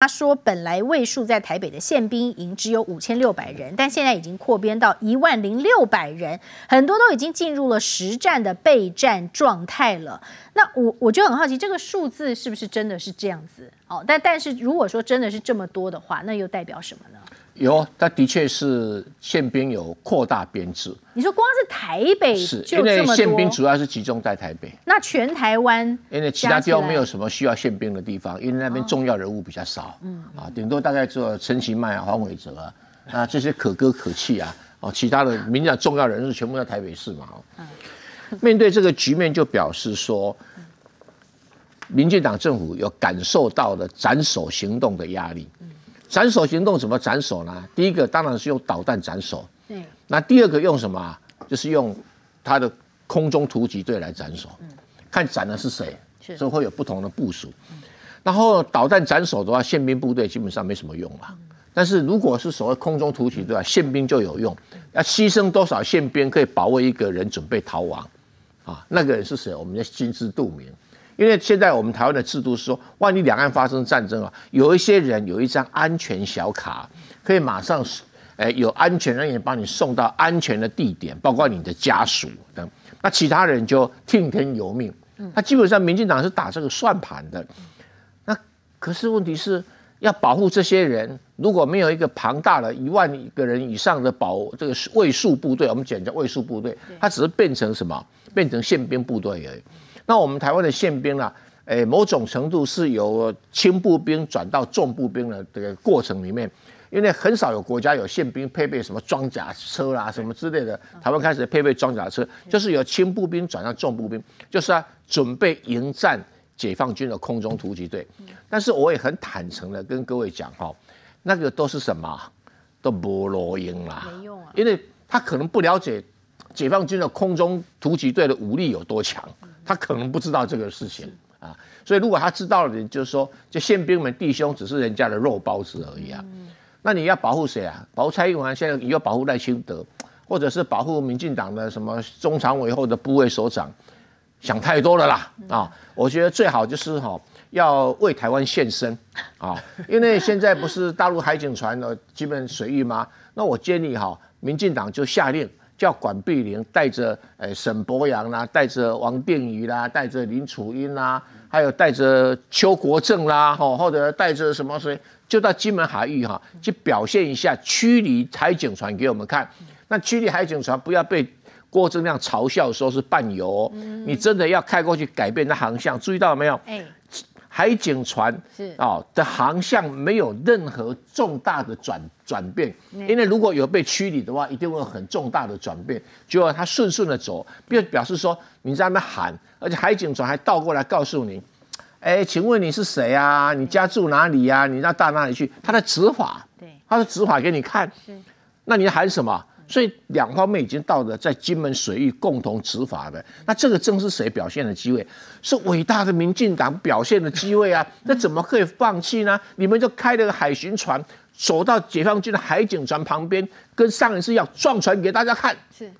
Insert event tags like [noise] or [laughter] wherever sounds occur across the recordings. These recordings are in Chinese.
他说，本来位数在台北的宪兵营只有五千六百人，但现在已经扩编到一万零六百人，很多都已经进入了实战的备战状态了。那我我就很好奇，这个数字是不是真的是这样子？哦，但但是如果说真的是这么多的话，那又代表什么呢？有，它的确是宪兵有扩大编制。你说光是台北是，就因为这么多宪兵，主要是集中在台北，那全台湾因为其他地方没有什么需要宪兵的地方，因为那边重要人物比较少，嗯啊，顶多大概只有陈其迈啊、黄伟哲啊，啊这些可歌可泣啊，哦，其他的民进党重要人士全部在台北市嘛，哦，[laughs] 面对这个局面，就表示说，民进党政府有感受到了斩首行动的压力。斩首行动怎么斩首呢？第一个当然是用导弹斩首，对那第二个用什么啊？就是用他的空中突击队来斩首，看斩的是谁，是所以会有不同的部署。然后导弹斩首的话，宪兵部队基本上没什么用了。但是如果是所谓空中突击队啊，宪兵就有用。要牺牲多少宪兵可以保卫一个人准备逃亡啊？那个人是谁？我们要心知肚明。因为现在我们台湾的制度是说，万一两岸发生战争啊，有一些人有一张安全小卡，可以马上，哎，有安全人员帮你送到安全的地点，包括你的家属等。那其他人就听天由命。他基本上民进党是打这个算盘的。那可是问题是要保护这些人，如果没有一个庞大的一万个人以上的保这个卫戍部队，我们简叫卫戍部队，它只是变成什么？变成宪兵部队而已。那我们台湾的宪兵呢？诶，某种程度是由轻步兵转到重步兵的这个过程里面，因为很少有国家有宪兵配备什么装甲车啦、什么之类的。台湾开始配备装甲车，就是由轻步兵转到重步兵，就是啊，准备迎战解放军的空中突击队。但是我也很坦诚的跟各位讲哈，那个都是什么？都不罗英啦，没用啊因为他可能不了解解放军的空中突击队的武力有多强，他可能不知道这个事情啊。所以如果他知道了，就是说，这宪兵们弟兄只是人家的肉包子而已啊。那你要保护谁啊？保护蔡英文啊，现在你要保护赖清德，或者是保护民进党的什么中常委后的部位首长，想太多了啦啊！我觉得最好就是哈、要为台湾献身啊，因为现在不是大陆海警船的基本水域吗？那我建议哈、民进党就下令叫管碧玲带着呃沈博阳啦，带着王定宇啦，带着林楚英啦，还有带着邱国正啦，吼，或者带着什么谁，就到金门海域哈、去表现一下驱离海警船给我们看。那驱离海警船不要被郭正亮嘲笑说是伴游、哦，你真的要开过去改变那航向，注意到了没有？哎，海警船是哦的航向没有任何重大的转转变，因为如果有被驱离的话，一定会有很重大的转变。结果他顺顺的走，表表示说你在那边喊，而且海警船还倒过来告诉你，哎，请问你是谁啊？你家住哪里呀、你要到哪里去？他的执法，对，他的执法给你看，是那你喊什么？所以两方面已经到了在金门水域共同执法的，那这个正是谁表现的机会？是伟大的民进党表现的机会啊！那怎么可以放弃呢？你们就开了个海巡船，走到解放军的海警船旁边，跟上一次一样撞船给大家看。是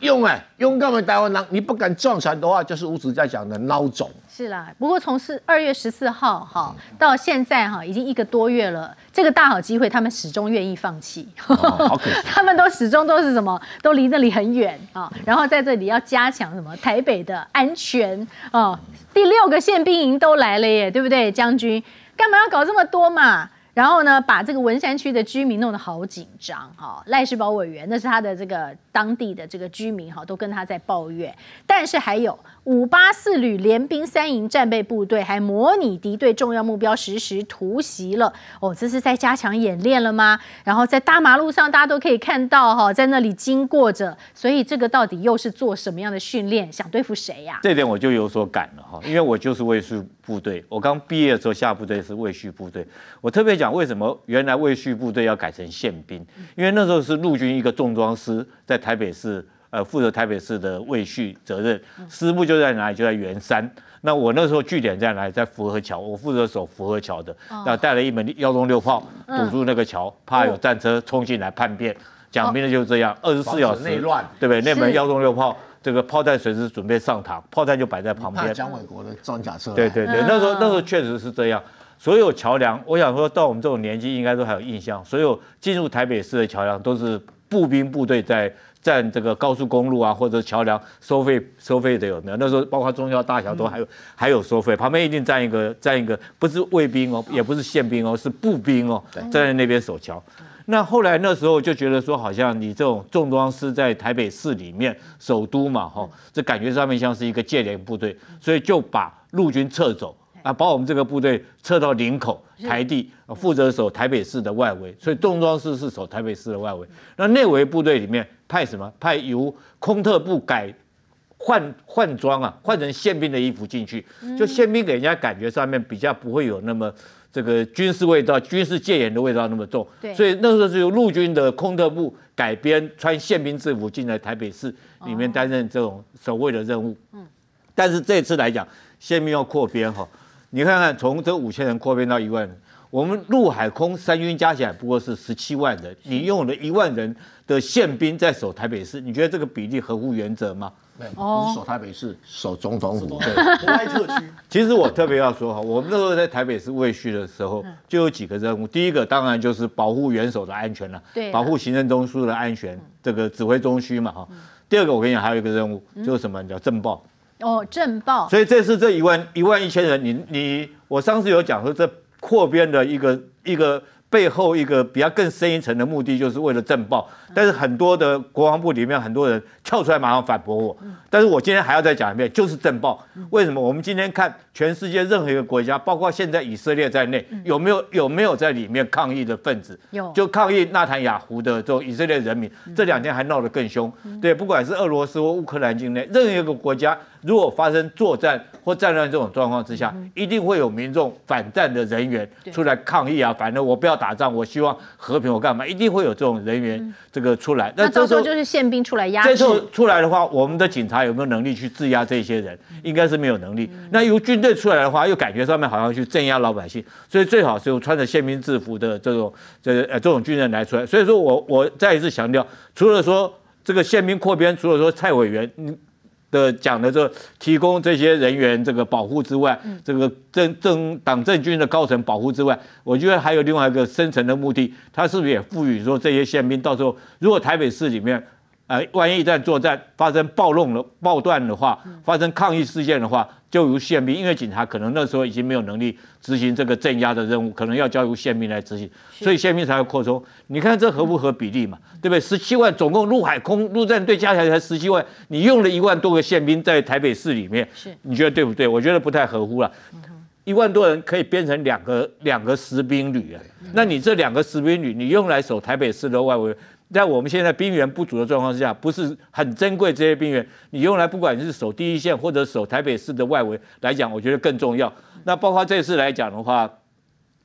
用哎、勇敢的台湾人，你不敢撞船的话，就是吴子在讲的孬种。是啦，不过从是二月十四号哈到现在哈，已经一个多月了，这个大好机会，他们始终愿意放弃。哦好可惜 [laughs] 他们都始终都是什么，都离那里很远啊。然后在这里要加强什么台北的安全啊。第六个宪兵营都来了耶，对不对，将军？干嘛要搞这么多嘛？然后呢，把这个文山区的居民弄得好紧张哈。赖世宝委员那是他的这个当地的这个居民哈，都跟他在抱怨。但是还有五八四旅联兵三营战备部队还模拟敌对重要目标实时突袭了哦，这是在加强演练了吗？然后在大马路上大家都可以看到哈，在那里经过着，所以这个到底又是做什么样的训练？想对付谁呀、这点我就有所感了哈，因为我就是卫戍部队，我刚毕业的时候下部队是卫戍部队。我特别讲为什么原来卫戍部队要改成宪兵，因为那时候是陆军一个重装师在台北市，呃，负责台北市的卫戍责任，师部就在哪里？就在圆山。那我那时候据点在哪里？在福和桥，我负责守福和桥的，那带了一门幺洞六炮堵住那个桥，怕有战车冲进来叛变。讲明的就是这样，二十四小时内乱对不对？那门是幺洞六炮，这个炮弹随时准备上膛，炮弹就摆在旁边。怕蒋纬国的装甲车来，对对对，嗯那时候那时候确实是这样，所有桥梁，我想说到我们这种年纪，应该都还有印象。所有进入台北市的桥梁都是步兵部队在占这个高速公路啊，或者桥梁收费收费的有没有？那时候包括中校大桥都还有还有收费，旁边一定站一个站一个，不是卫兵哦，也不是宪兵哦，是步兵哦，站在那边守桥。那后来那时候就觉得说，好像你这种重装师在台北市里面，首都嘛，哈，这感觉上面像是一个戒严部队，所以就把陆军撤走啊，把我们这个部队撤到林口台地，负责守台北市的外围，所以重装师是守台北市的外围。那内围部队里面派什么？派由空特部改换换装啊，换成宪兵的衣服进去，就宪兵给人家感觉上面比较不会有那么。这个军事味道、军事戒严的味道那么重，所以那时候是由陆军的空特部改编穿宪兵制服进来台北市里面担任这种守卫的任务。嗯，但是这次来讲，宪兵要扩编哈，你看看从这五千人扩编到一万人，我们陆海空三军加起来不过是十七万人，你用了一万人的宪兵在守台北市，你觉得这个比例合乎原则吗？没有，不是守台北市，守总统府。对，[laughs] 国外特区。其实我特别要说哈，我们那时候在台北市卫戍的时候，就有几个任务。第一个当然就是保护元首的安全了，对，保护行政中枢的安全，这个指挥中枢嘛哈。第二个我跟你讲，还有一个任务就是什么？叫政报。哦，政报。所以这次这一万一万一千人，你你我上次有讲说，这扩编的一个一个。背后一个比较更深一层的目的，就是为了震爆。但是很多的国防部里面很多人跳出来马上反驳我。但是我今天还要再讲一遍，就是震爆。为什么？我们今天看全世界任何一个国家，包括现在以色列在内，有没有有没有在里面抗议的分子？有，就抗议纳坦雅胡的这种以色列人民，这两天还闹得更凶。对，不管是俄罗斯或乌克兰境内任何一个国家，如果发生作战或战乱这种状况之下，一定会有民众反战的人员出来抗议啊！反正我不要打。打仗，我希望和平，我干嘛？一定会有这种人员这个出来。那到时候就是宪兵出来压制。这时候出来的话，我们的警察有没有能力去制压这些人？应该是没有能力。那由军队出来的话，又感觉上面好像去镇压老百姓，所以最好是用穿着宪兵制服的这种这呃这种军人来出来。所以说我我再一次强调，除了说这个宪兵扩编，除了说蔡委员嗯。的讲的这提供这些人员这个保护之外，这个政政党政军的高层保护之外，我觉得还有另外一个深层的目的，他是不是也赋予说这些宪兵到时候如果台北市里面。呃，万一一旦作战发生暴乱了、暴乱的话，发生抗议事件的话，就由宪兵，因为警察可能那时候已经没有能力执行这个镇压的任务，可能要交由宪兵来执行，所以宪兵才会扩充。你看这合不合比例嘛？对不对？十七万，总共陆海空陆战队加起来才十七万，你用了一万多个宪兵在台北市里面，是你觉得对不对？我觉得不太合乎了。一万多人可以编成两个两个十兵旅啊，那你这两个十兵旅，你用来守台北市的外围？在我们现在兵源不足的状况之下，不是很珍贵这些兵员，你用来不管是守第一线或者守台北市的外围来讲，我觉得更重要。那包括这次来讲的话。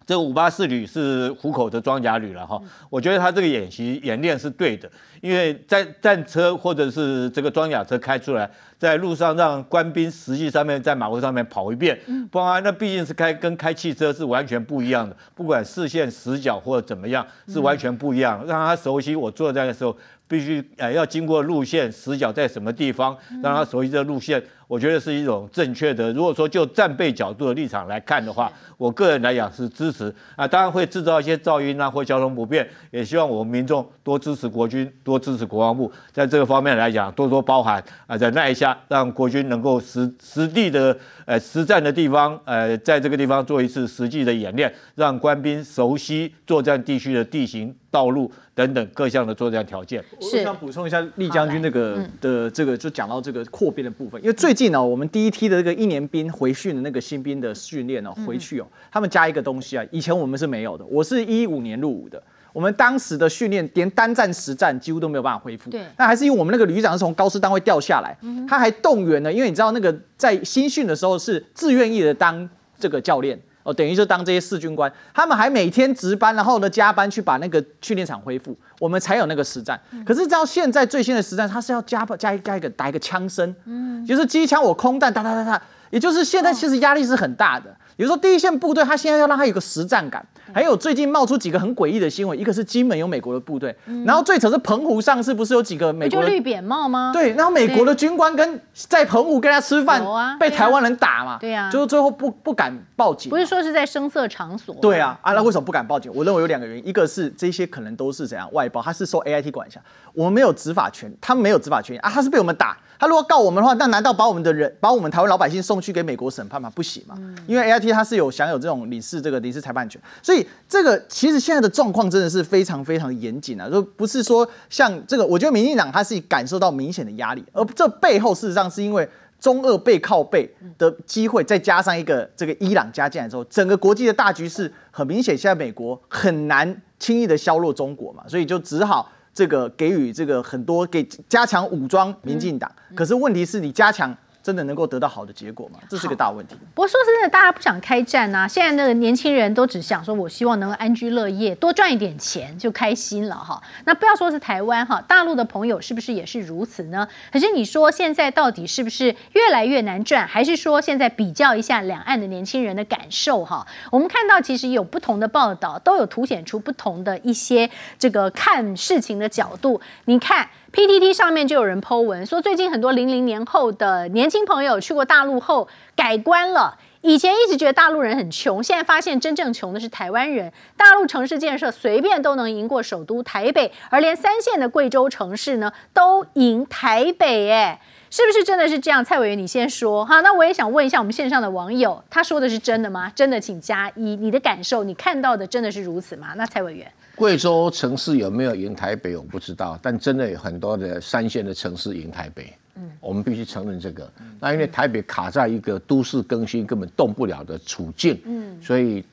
这五八四旅是虎口的装甲旅了哈，我觉得他这个演习演练是对的，因为在战车或者是这个装甲车开出来，在路上让官兵实际上面在马路上面跑一遍，不然那毕竟是开跟开汽车是完全不一样的，不管视线死角或者怎么样是完全不一样，让他熟悉我坐在的时候必须呃要经过路线死角在什么地方，让他熟悉这路线。我觉得是一种正确的。如果说就战备角度的立场来看的话，我个人来讲是支持啊。当然会制造一些噪音啊或交通不便，也希望我们民众多支持国军，多支持国防部，在这个方面来讲多多包涵啊，忍耐一下，让国军能够实实地的呃实战的地方呃在这个地方做一次实际的演练，让官兵熟悉作战地区的地形、道路等等各项的作战条件。我想补充一下，厉将军那个的这个就讲到这个扩编的部分，因为最近呢，我们第一梯的这个一年兵回训的那个新兵的训练哦，回去哦，他们加一个东西啊，以前我们是没有的。我是一五年入伍的，我们当时的训练连单战实战几乎都没有办法恢复。对，那还是因为我们那个旅长是从高师单位调下来，他还动员了，因为你知道那个在新训的时候是自愿意的当这个教练。哦，等于就当这些四军官，他们还每天值班，然后呢加班去把那个训练场恢复，我们才有那个实战。可是到现在最新的实战，它是要加加加一个打一个枪声，嗯，就是机枪我空弹哒哒哒哒，也就是现在其实压力是很大的。也就是说，第一线部队他现在要让他有个实战感。还有最近冒出几个很诡异的新闻，一个是金门有美国的部队，然后最扯是澎湖上次不是有几个美国的不就绿扁帽吗？对，然后美国的军官跟在澎湖跟他吃饭被台湾人打嘛，对啊就是最后不不敢报警，不是说是在声色场所吗？对啊，啊，那为什么不敢报警？我认为有两个原因，一个是这些可能都是怎样外包，他是受 AIT 管辖，我们没有执法权，他们没有执法权啊，他是被我们打，他如果告我们的话，那难道把我们的人，把我们台湾老百姓送去给美国审判吗？不行嘛，因为 AIT 它是有享有这种领事这个领事裁判权，所以这个其实现在的状况真的是非常非常严谨啊，就不是说像这个，我觉得民进党它是感受到明显的压力，而这背后事实上是因为。中俄背靠背的机会，再加上一个这个伊朗加进来之后，整个国际的大局势很明显，现在美国很难轻易的削弱中国嘛，所以就只好这个给予这个很多给加强武装民进党。可是问题是你加强真的能够得到好的结果吗？这是个大问题。不过说真的，大家不想开战啊、现在那个年轻人都只想说，我希望能够安居乐业，多赚一点钱就开心了哈。那不要说是台湾哈，大陆的朋友是不是也是如此呢？可是你说现在到底是不是越来越难赚，还是说现在比较一下两岸的年轻人的感受哈？我们看到其实有不同的报道，都有凸显出不同的一些这个看事情的角度。你看。PTT 上面就有人 Po 文说，最近很多零零年后的年轻朋友去过大陆后改观了。以前一直觉得大陆人很穷，现在发现真正穷的是台湾人。大陆城市建设随便都能赢过首都台北，而连三线的贵州城市呢都赢台北，哎，是不是真的是这样？蔡委员，你先说哈。那我也想问一下我们线上的网友，他说的是真的吗？真的，请加一。你的感受，你看到的真的是如此吗？那蔡委员。贵州城市有没有赢台北，我不知道，但真的有很多的三线的城市赢台北。嗯，我们必须承认这个。那因为台北卡在一个都市更新根本动不了的处境，嗯，所以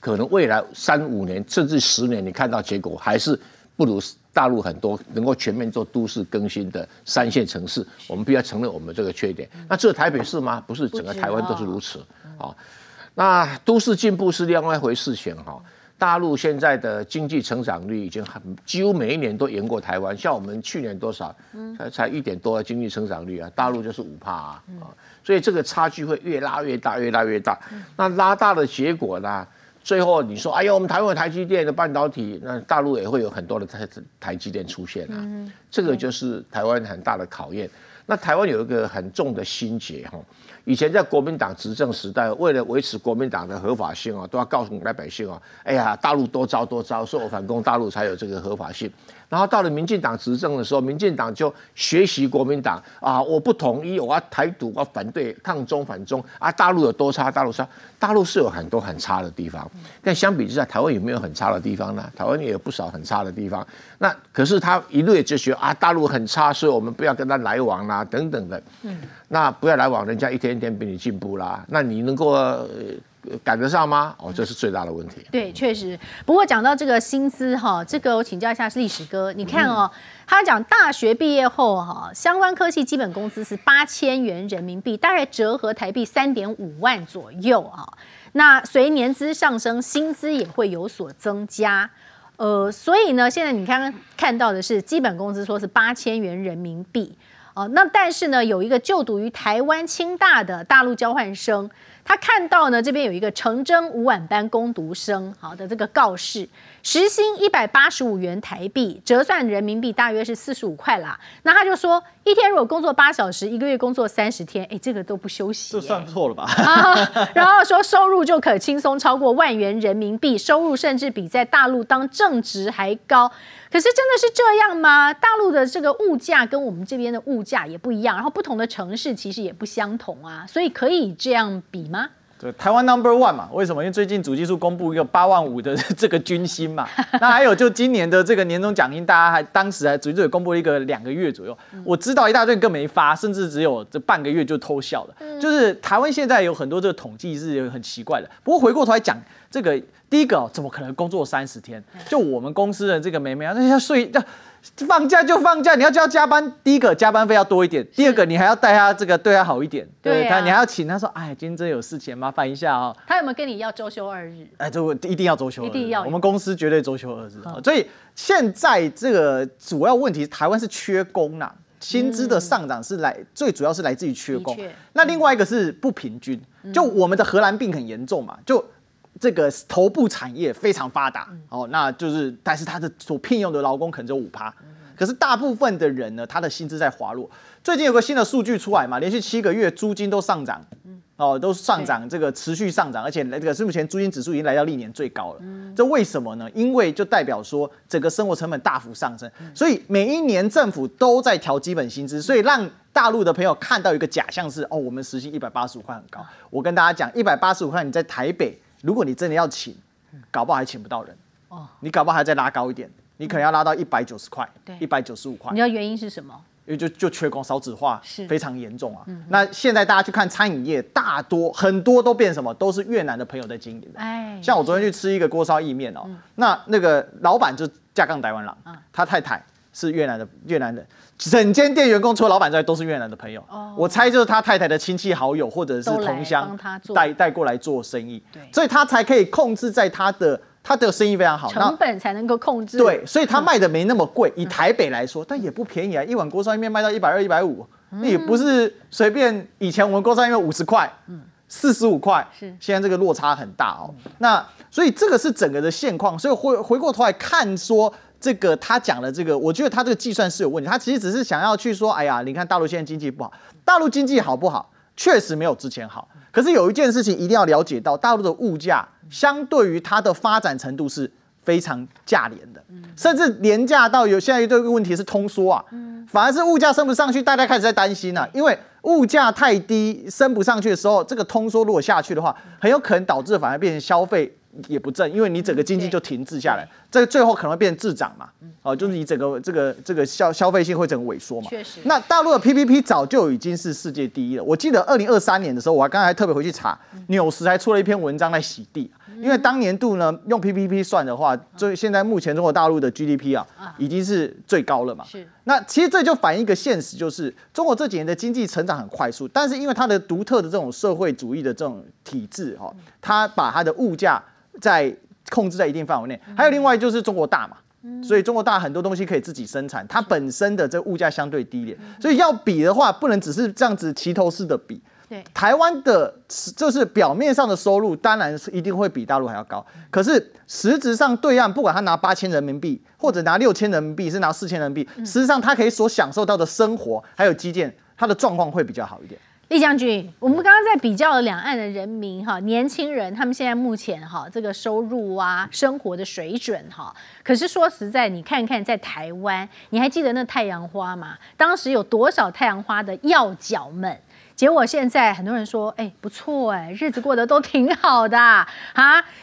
可能未来三五年甚至十年，你看到结果还是不如大陆很多能够全面做都市更新的三线城市。我们必须要承认我们这个缺点。那只有台北市吗？不是，整个台湾都是如此。好，那都市进步是另外一回事情哈。大陆现在的经济成长率已经很几乎每一年都赢过台湾，像我们去年多少，才才一点多的经济成长率啊，大陆就是五帕啊，啊，所以这个差距会越拉越大，越拉越大。那拉大的结果呢？最后你说，哎呀，我们台湾有台积电的半导体，那大陆也会有很多的台台积电出现啊，这个就是台湾很大的考验。那台湾有一个很重的心结哈。以前在国民党执政时代，为了维持国民党的合法性啊，都要告诉老百姓啊，哎呀，大陆多糟多糟，所以我反攻大陆才有这个合法性。然后到了民进党执政的时候，民进党就学习国民党啊，我不同意，我要台独，我要反对抗中反中啊。大陆有多差？大陆差？大陆是有很多很差的地方，但相比之下，台湾有没有很差的地方呢？台湾也有不少很差的地方。那可是他一路就学啊，大陆很差，所以我们不要跟他来往啦，等等的。嗯，那不要来往，人家一天一天比你进步啦，那你能够？赶得上吗？哦，这是最大的问题。对，确实。不过讲到这个薪资哈，这个我请教一下历史哥，你看哦，他讲大学毕业后哈，相关科系基本工资是八千元人民币，大概折合台币三点五万左右啊。那随年资上升，薪资也会有所增加。呃，所以呢，现在你刚刚看到的是基本工资说是八千元人民币哦，那但是呢，有一个就读于台湾清大的大陆交换生。他看到呢，这边有一个成真五晚班攻读生，好的这个告示，时薪一百八十五元台币，折算人民币大约是四十五块啦。那他就说，一天如果工作八小时，一个月工作三十天，哎，这个都不休息，这算错了吧？然后说收入就可轻松超过万元人民币，收入甚至比在大陆当正职还高。可是真的是这样吗？大陆的这个物价跟我们这边的物价也不一样，然后不同的城市其实也不相同啊，所以可以这样比吗？对，台湾 Number One 嘛，为什么？因为最近主技术公布一个八万五的 [laughs] 这个军薪嘛，[laughs] 那还有就今年的这个年终奖金，大家还当时还主技术公布了一个两个月左右，我知道一大堆更没发，甚至只有这半个月就偷笑了。就是台湾现在有很多这个统计是很奇怪的，不过回过头来讲这个。第一个怎么可能工作三十天？就我们公司的这个妹妹啊，那要睡要放假就放假，你要叫加班，第一个加班费要多一点，第二个你还要带他这个对他好一点，对他你还要请他说，哎，今天真有事情，麻烦一下啊。他有没有跟你要周休二日？哎，这个一定要周休，一定要。我们公司绝对周休二日。所以现在这个主要问题，台湾是缺工呐。薪资的上涨是来最主要是来自于缺工，那另外一个是不平均，就我们的荷兰病很严重嘛，就。这个头部产业非常发达哦，那就是，但是他的所聘用的劳工可能只有五趴，可是大部分的人呢，他的薪资在滑落。最近有个新的数据出来嘛，连续七个月租金都上涨，哦，都上涨，这个持续上涨，而且这个是目前租金指数已经来到历年最高了。这为什么呢？因为就代表说整个生活成本大幅上升，所以每一年政府都在调基本薪资，所以让大陆的朋友看到一个假象是，哦，我们时薪一百八十五块很高。我跟大家讲，一百八十五块你在台北，如果你真的要请，搞不好还请不到人。哦你搞不好还再拉高一点，你可能要拉到一百九十块对，一百九十五块你。知道原因是什么？因为就就缺工少子化非常严重啊。那现在大家去看餐饮业，大多很多都变什么，都是越南的朋友在经营的。哎，像我昨天去吃一个锅烧意面哦，那那个老板就架杠台湾郎，他太太是越南的越南的，整间店员工除了老板之外都是越南的朋友。哦我猜就是他太太的亲戚好友或者是同乡带带过来做生意对，所以他才可以控制在他的他的生意非常好。那成本才能够控制。对，所以他卖的没那么贵，以台北来说，但也不便宜啊，一碗锅烧意面卖到一百二、一百五，那也不是随便。以前我们锅烧意面五十块，四十五块，是现在这个落差很大哦。那所以这个是整个的现况，所以回回过头来看说。这个他讲的这个，我觉得他这个计算是有问题。他其实只是想要去说，哎呀，你看大陆现在经济不好，大陆经济好不好？确实没有之前好。可是有一件事情一定要了解到，大陆的物价相对于它的发展程度是非常价廉的，甚至廉价到有现在这个问题是通缩啊，反而是物价升不上去，大家开始在担心了、因为物价太低升不上去的时候，这个通缩如果下去的话，很有可能导致反而变成消费也不正，因为你整个经济就停滞下来，这个最后可能会变成滞涨嘛，哦，就是你整个这个这个消消费性会整个萎缩嘛，确实。那大陆的 PPP 早就已经是世界第一了。我记得二零二三年的时候，我还刚才特别回去查，纽时还出了一篇文章来洗地，因为当年度呢用 PPP 算的话，最现在目前中国大陆的 GDP 啊已经是最高了嘛。是。那其实这就反映一个现实，就是中国这几年的经济成长很快速，但是因为它的独特的这种社会主义的这种体制哈、它把它的物价在控制在一定范围内。还有另外就是中国大嘛。所以中国大很多东西可以自己生产，它本身的这物价相对低廉，所以要比的话，不能只是这样子齐头式的比。对台湾的就是表面上的收入，当然是一定会比大陆还要高，可是实质上对岸不管他拿八千人民币，或者拿六千人民币，是拿四千人民币，实际上他可以所享受到的生活还有基建，他的状况会比较好一点。李将军，我们刚刚在比较了两岸的人民哈，年轻人他们现在目前哈这个收入啊、生活的水准哈，可是说实在，你看看在台湾，你还记得那太阳花吗？当时有多少太阳花的要角们？结果现在很多人说，哎，不错哎，日子过得都挺好的啊，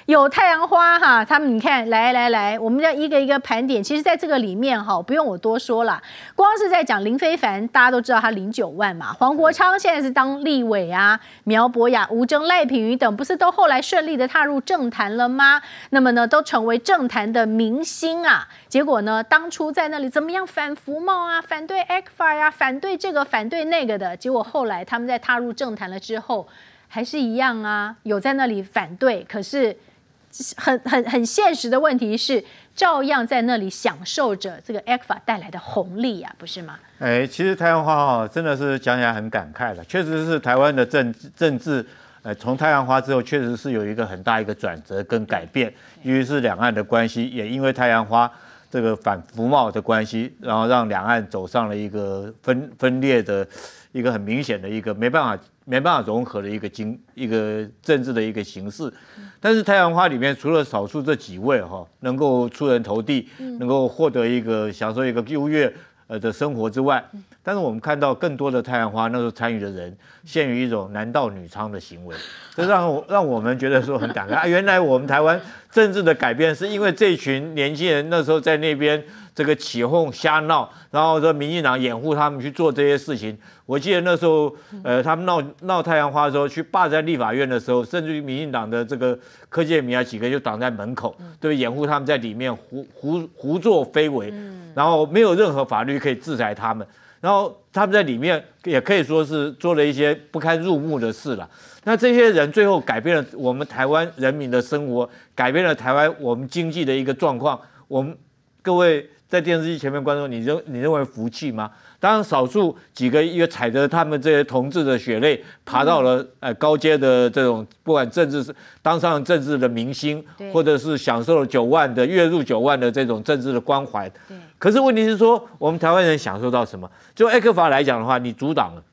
有太阳花哈，他们你看，来来来，我们要一个一个盘点。其实，在这个里面哈，不用我多说了，光是在讲林非凡，大家都知道他零九万嘛，黄国昌现在是当立委啊，苗博雅、吴征、赖品妤等，不是都后来顺利的踏入政坛了吗？那么呢，都成为政坛的明星啊。结果呢，当初在那里怎么样反服贸啊，反对 a c f a 呀，反对这个反对那个的，结果后来他们在踏入政坛了之后，还是一样啊，有在那里反对，可是很很很现实的问题是，照样在那里享受着这个 a c f a 带来的红利啊，不是吗？哎，其实太阳花哈、真的是讲起来很感慨了，确实是台湾的政政治，呃，从太阳花之后，确实是有一个很大一个转折跟改变，于是两岸的关系也因为太阳花这个反服贸的关系，然后让两岸走上了一个分分裂的一个很明显的一个没办法没办法融合的一个经一个政治的一个形式。但是太阳花里面除了少数这几位哈、能够出人头地，能够获得一个享受一个优越呃的生活之外，但是我们看到更多的太阳花那时候参与的人陷于一种男盗女娼的行为，这让我让我们觉得说很感慨啊！原来我们台湾政治的改变是因为这群年轻人那时候在那边这个起哄瞎闹，然后说民进党掩护他们去做这些事情。我记得那时候，呃，他们闹闹太阳花的时候，去霸占立法院的时候，甚至于民进党的这个柯建明啊几个就挡在门口，对，掩护他们在里面胡胡胡作非为，然后没有任何法律可以制裁他们。然后他们在里面也可以说是做了一些不堪入目的事了。那这些人最后改变了我们台湾人民的生活，改变了台湾我们经济的一个状况。我们各位在电视机前面观众，你认你认为服气吗？当然，少数几个因为踩着他们这些同志的血泪，爬到了呃高阶的这种，不管政治是当上政治的明星，或者是享受了九万的月入九万的这种政治的关怀。对可是问题是说，我们台湾人享受到什么？就艾克法来讲的话，你阻挡了。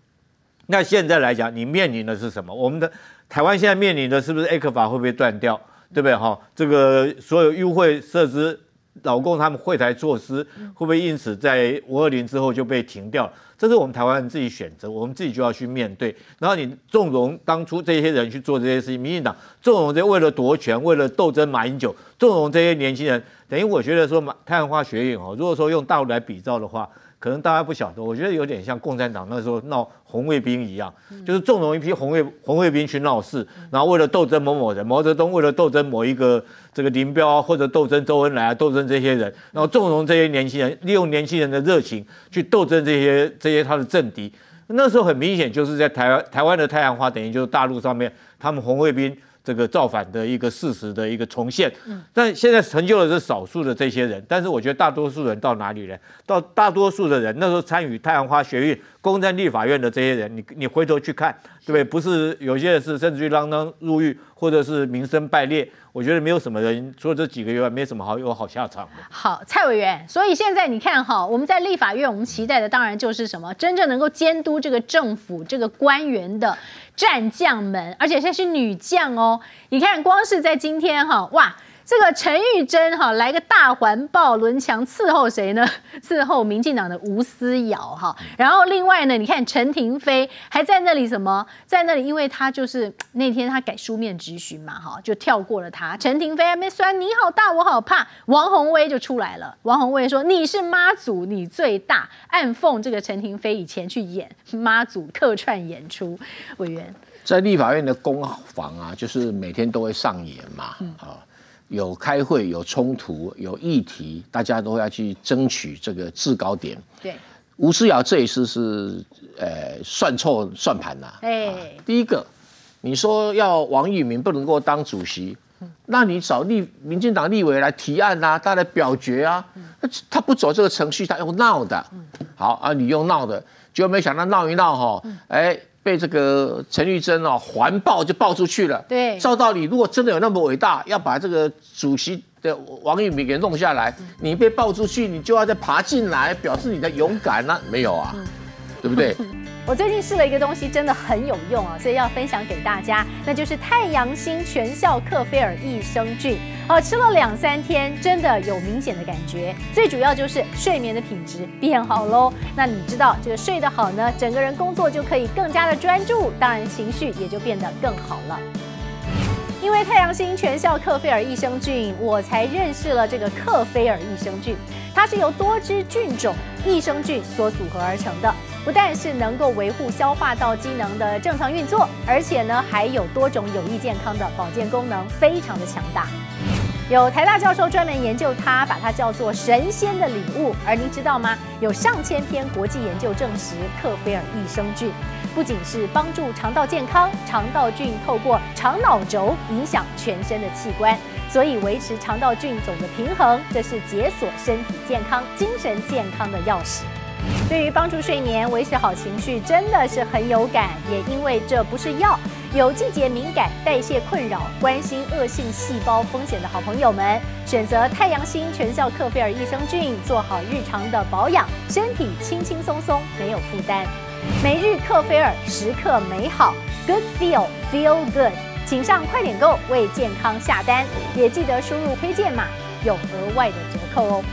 那现在来讲，你面临的是什么？我们的台湾现在面临的是不是 A 克法会不会断掉？对不对？哈，这个所有优惠设施，老共他们会台措施会不会因此在五二零之后就被停掉？这是我们台湾人自己选择，我们自己就要去面对。然后你纵容当初这些人去做这些事情，民进党纵容这为了夺权、为了斗争马英九，纵容这些年轻人，等于我觉得说马太阳花学运哦，如果说用大陆来比照的话。可能大家不晓得，我觉得有点像共产党那时候闹红卫兵一样，就是纵容一批红卫红卫兵去闹事，然后为了斗争某某人，毛泽东为了斗争某一个这个林彪啊，或者斗争周恩来啊，斗争这些人，然后纵容这些年轻人，利用年轻人的热情去斗争这些这些他的政敌。那时候很明显就是在台湾台湾的太阳花，等于就是大陆上面他们红卫兵。这个造反的一个事实的一个重现，但现在成就的是少数的这些人，但是我觉得大多数人到哪里呢？到大多数的人那时候参与太阳花学运、攻占立法院的这些人，你你回头去看，对不对？不是有些人是甚至于锒铛入狱，或者是名声败裂。我觉得没有什么人，除了这几个月外，没什么好有好下场的。好，蔡委员，所以现在你看哈，我们在立法院，我们期待的当然就是什么，真正能够监督这个政府、这个官员的战将们，而且现在是女将哦。你看，光是在今天哈，哇！这个陈玉珍哈来个大环抱轮墙伺候谁呢？[laughs] 伺候民进党的吴思瑶哈。然后另外呢，你看陈廷飞还在那里什么，在那里，因为他就是 [tsk] 那天他改书面质询嘛哈，就跳过了他。陈廷飞还没说你好大我好怕，王宏威就出来了。王宏威说你是妈祖，你最大，暗讽这个陈廷飞以前去演妈祖客串演出。委员在立法院的公房啊，就是每天都会上演嘛啊。有开会，有冲突，有议题，大家都要去争取这个制高点。对，吴思瑶这一次是呃算错算盘了。哎，第一个，你说要王玉明不能够当主席，那你找立民进党立委来提案啊，他来表决啊，他不走这个程序，他用闹的。好啊，你用闹的，结果没想到闹一闹哈，哎。被这个陈玉珍哦环抱就抱出去了。对，照道理，如果真的有那么伟大，要把这个主席的王玉明给弄下来，你被抱出去，你就要再爬进来，表示你的勇敢呢？没有啊，对不对？[laughs] 我最近试了一个东西，真的很有用啊，所以要分享给大家，那就是太阳星全效克菲尔益生菌。哦，吃了两三天，真的有明显的感觉。最主要就是睡眠的品质变好喽。那你知道这个睡得好呢，整个人工作就可以更加的专注，当然情绪也就变得更好了。因为太阳星全效克菲尔益生菌，我才认识了这个克菲尔益生菌。它是由多支菌种益生菌所组合而成的，不但是能够维护消化道机能的正常运作，而且呢还有多种有益健康的保健功能，非常的强大。有台大教授专门研究它，把它叫做神仙的礼物。而您知道吗？有上千篇国际研究证实，克菲尔益生菌不仅是帮助肠道健康，肠道菌透过肠脑轴影响全身的器官，所以维持肠道菌种的平衡，这是解锁身体健康、精神健康的钥匙。对于帮助睡眠、维持好情绪，真的是很有感。也因为这不是药。有季节敏感、代谢困扰、关心恶性细胞风险的好朋友们，选择太阳星全效克菲尔益生菌，做好日常的保养，身体轻轻松松，没有负担。每日克菲尔，时刻美好，Good feel feel good，请上快点购为健康下单，也记得输入推荐码，有额外的折扣哦。